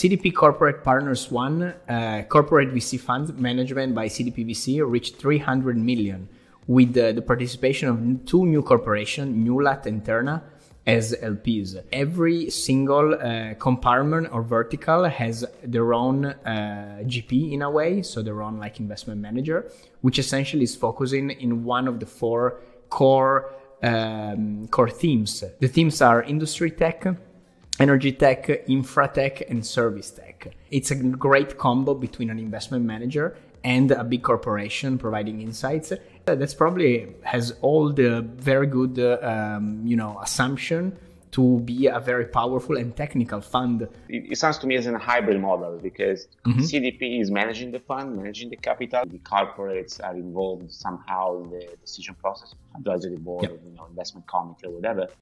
CDP Corporate Partners One, uh, corporate VC fund management by CDP VC, reached 300 million with uh, the participation of two new corporations, Newlat and Terna, as LPs. Every single uh, compartment or vertical has their own uh, GP in a way, so their own like investment manager, which essentially is focusing in one of the four core um, core themes. The themes are industry tech, energy tech, infra tech, and service tech. It's a great combo between an investment manager and a big corporation providing insights. That's probably has all the very good, um, you know, assumption to be a very powerful and technical fund. It, it sounds to me as a hybrid model because mm-hmm. CDP is managing the fund, managing the capital. The corporates are involved somehow in the decision process, advisory board, yep. you know, investment committee, or whatever.